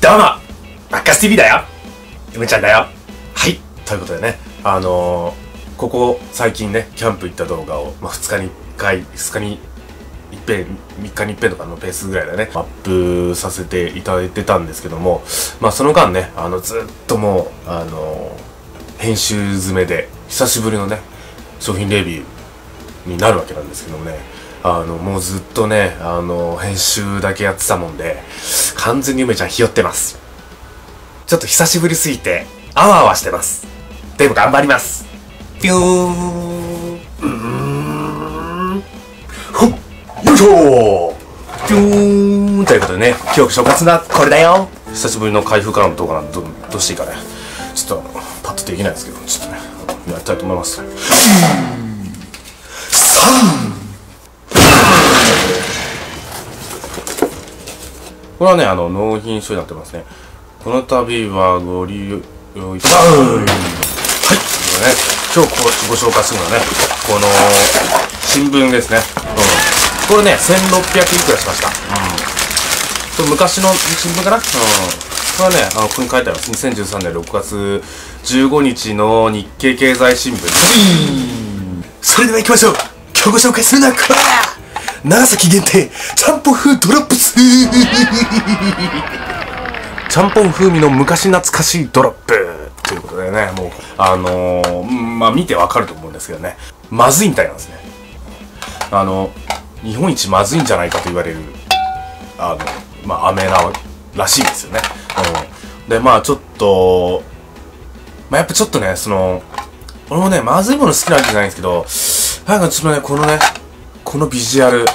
どうもバッカス TV だよ。梅ちゃんだよ。はいということでね、あのー、ここ最近ね、キャンプ行った動画を、まあ、2日に1回、2日に一遍、3日に一遍とかのペースぐらいでね、アップさせていただいてたんですけども、まあその間ね、あの、ずっともう、あのー、編集詰めで、久しぶりのね、商品レビューになるわけなんですけどもね、あの、もうずっとね、あの、編集だけやってたもんで、完全に梅ちゃんひよってます。ちょっと久しぶりすぎて、あわあわしてます。でも頑張ります。ぴゅーん。うーん。ほっ、よいしょぴゅーん。ということでね、記憶正月な、これだよ。久しぶりの開封からの動画なんで、ど、どうしていいかね。ちょっと、パッとできないですけど、ちょっとね、やりたいと思います。3! これはね、あの、納品書になってますね。この度はご利用いただはい、はい、ね、今日こご紹介するのはね、この、新聞ですね。うん。これね、1600いくらしました。うん。これ昔の新聞かな？うん。これはね、あの、ここに書いてあります。2013年6月15日の日経経済新聞。それでは行きましょう今日ご紹介するのはこれだ長崎限定、ちゃんぽん風ドロップスちゃんぽん風味の昔懐かしいドロップということでね、もう、あのー、まあ見てわかると思うんですけどね、まずいみたいなんですね。あの、日本一まずいんじゃないかと言われる、あの、まあ、飴ならしいですよね。うん。で、まあちょっと、まあやっぱちょっとね、その、俺もね、まずいもの好きなわけじゃないんですけど、なんかちょっとね、このね、このビジュアル、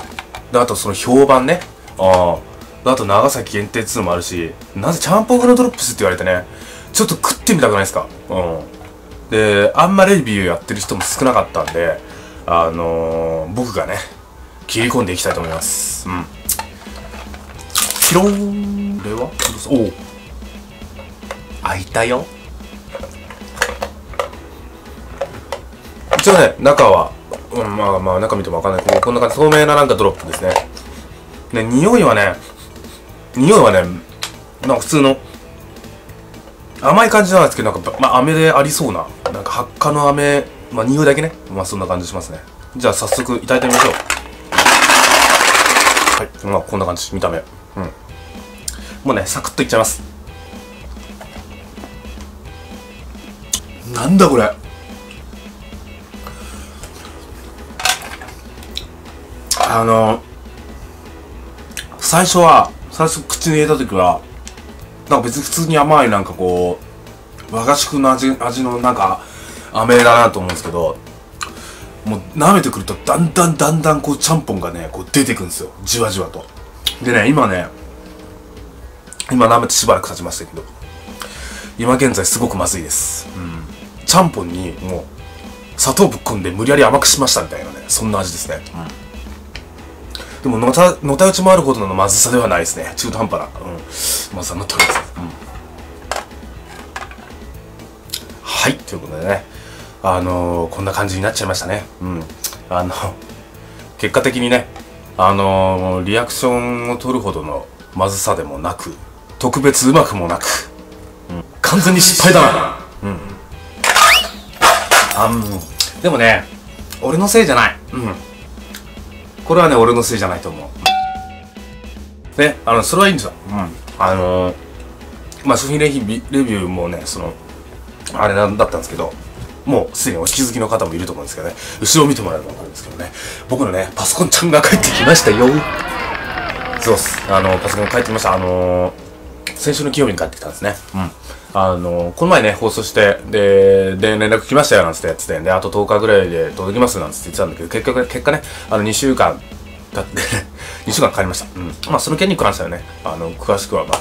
あとその評判ね。ああ。あと長崎限定っつうのもあるし、なぜちゃんぽん風のドロップスって言われてね、ちょっと食ってみたくないですか？うん。で、あんまレビューやってる人も少なかったんで、あのー、僕がね、切り込んでいきたいと思います。うん。ピローンこれは？おお開いたよ。一応ね、中はうん、まあまあ中見てもわかんないけど、こんな感じ、透明ななんかドロップですね。ね、匂いはね、匂いはね、なんか普通の、甘い感じなんですけど、なんか、まあ、飴でありそうな、なんか発火の飴、まあ、匂いだけね。まあ、そんな感じしますね。じゃあ、早速、いただいてみましょう。はい。まあ、こんな感じ、見た目。うん。もうね、サクッといっちゃいます。なんだこれ。あの最初は最初口に入れた時はなんか別に普通に甘いなんかこう和菓子風の味味のなんか飴だなと思うんですけどもう舐めてくるとだんだんだんだんこうちゃんぽんがねこう出てくるんですよ。じわじわと。でね今ね今舐めてしばらく経ちましたけど今現在すごくまずいです。うん。ちゃんぽんにもう砂糖ぶっ込んで無理やり甘くしましたみたいなねそんな味ですね。うん。でものたのたうちもあるほどのまずさではないですね。中途半端な、うん、まずさのとりあえず、うん、はい。ということでね。あのー、こんな感じになっちゃいましたね。うん。あの結果的にねあのー、リアクションを取るほどのまずさでもなく特別うまくもなく、うん、完全に失敗だな。うん。あん。でもね俺のせいじゃない。うん。これはね、俺のせいじゃないと思う。ね、あの、それはいいんですよ。うん。あのー、まあ、商品レビューもね、その、あれなんだったんですけど、もうすでにお気づきの方もいると思うんですけどね、後ろを見てもらえばわかるんですけどね、僕のね、パソコンちゃんが帰ってきましたよ。そうっす。あの、パソコン帰ってきました。あのー、先週の金曜日に帰ってきたんですね。うん。あの、この前ね、放送して、で、で、連絡来ましたよ、なんつってやってて、で、あと10日ぐらいで届きます、なんつって言ってたんだけど、結局、結果ね、あの、2週間経って 2週間かかりました。うん。まあ、その件に関してはね、あの、詳しくは、まあ、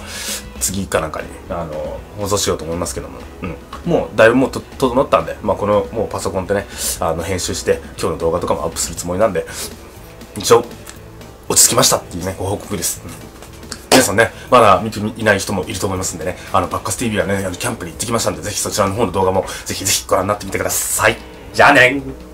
次かなんかに、あの、放送しようと思いますけども、うん。もう、だいぶもうと、整ったんで、まあ、この、もうパソコンってね、あの、編集して、今日の動画とかもアップするつもりなんで、一応、落ち着きましたっていうね、ご報告です。うんさんね、まだ見ていない人もいると思いますんでね、あの、バッカス TV はね、あの、キャンプに行ってきましたんで、ぜひそちらの方の動画も、ぜひぜひご覧になってみてください。じゃあね。